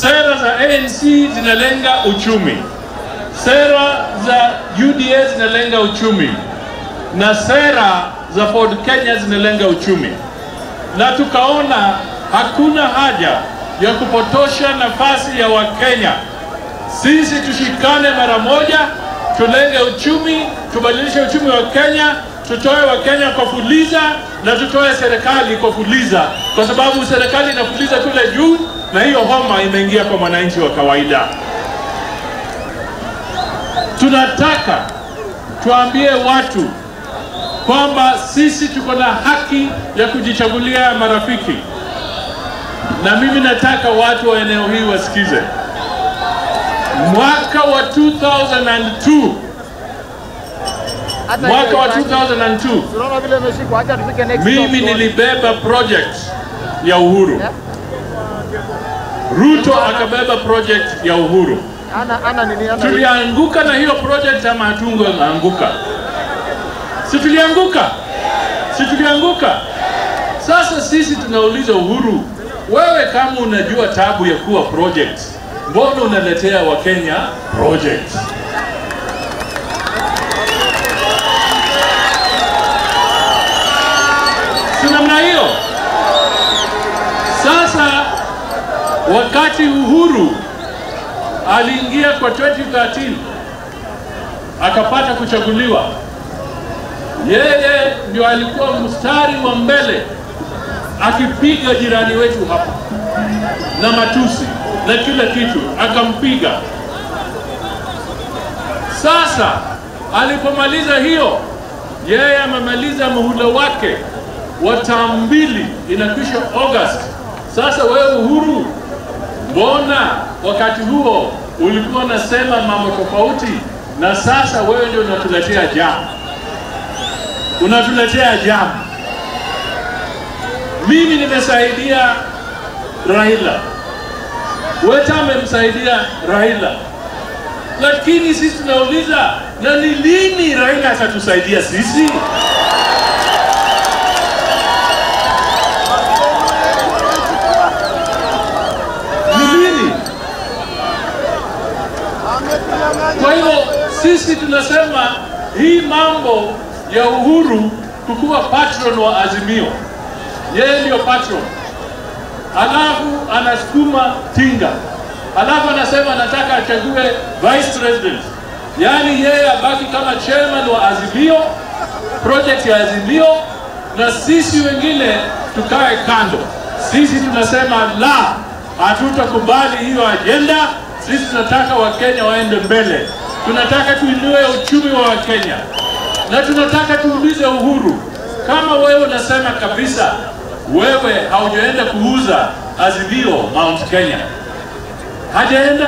Sera za ANC zinalenga uchumi, sera za UDA zinalenga uchumi, na sera za Ford Kenya zinalenga uchumi, na tukaona hakuna haja ya kupotosha nafasi ya Wakenya. Sisi tushikane mara moja, tulenge uchumi, tubadilishe uchumi wa Kenya, tutoe Wakenya kwa fuliza na tutoe serikali kwa fuliza, kwa sababu serikali inafuliza kule juu na hiyo homa imeingia kwa mwananchi wa kawaida. Tunataka tuambie watu kwamba sisi tuko na haki ya kujichagulia marafiki, na mimi nataka watu wa eneo hii wasikize. Mwaka wa 2002 mwaka wa 2002 Unaona vile imeshikwa, acha tufike next mimi nilibeba project ya Uhuru, Ruto akabeba project ya Uhuru. Ana ana nini ana Tulianguka na hiyo project ama hatungeanguka? Si tulianguka? Si tulianguka? Sasa sisi tunauliza Uhuru, wewe kama unajua tabu ya kuwa project, mbona unaletea Wakenya project? Wakati Uhuru aliingia kwa 2013 akapata kuchaguliwa, yeye ndio alikuwa mstari wa mbele akipiga jirani wetu hapa na matusi na kila kitu, akampiga. Sasa alipomaliza hiyo, yeye amemaliza muhula wake wa tambili mbili, inakwisha August. Sasa wewe Uhuru, mbona wakati huo ulikuwa unasema mambo tofauti, na sasa wewe ndio unatuletea jambo, unatuletea jambo. Mimi nimesaidia Raila, Weta amemsaidia Raila, lakini sisi tunauliza, na ni lini Raila atatusaidia sisi? Ni lini? Kwa hivyo sisi tunasema hii mambo ya Uhuru kukuwa patron wa Azimio, yeye ndio patron, alafu anasukuma Tinga, alafu anasema anataka achague vice president, yaani yeye abaki kama chairman wa Azimio, project ya Azimio, na sisi wengine tukae kando. Sisi tunasema la, hatutakubali hiyo ajenda. Sisi tunataka Wakenya waende mbele, tunataka tuinue uchumi wa Wakenya na tunataka tuulize Uhuru, kama wewe unasema kabisa wewe haujaenda kuuza Azimio Mount Kenya, hajaenda